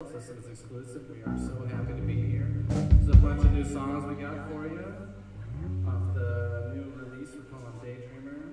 This is exclusive. We are so happy to be here. There's a bunch of new songs we got for you off the new release we're calling Daydreamer.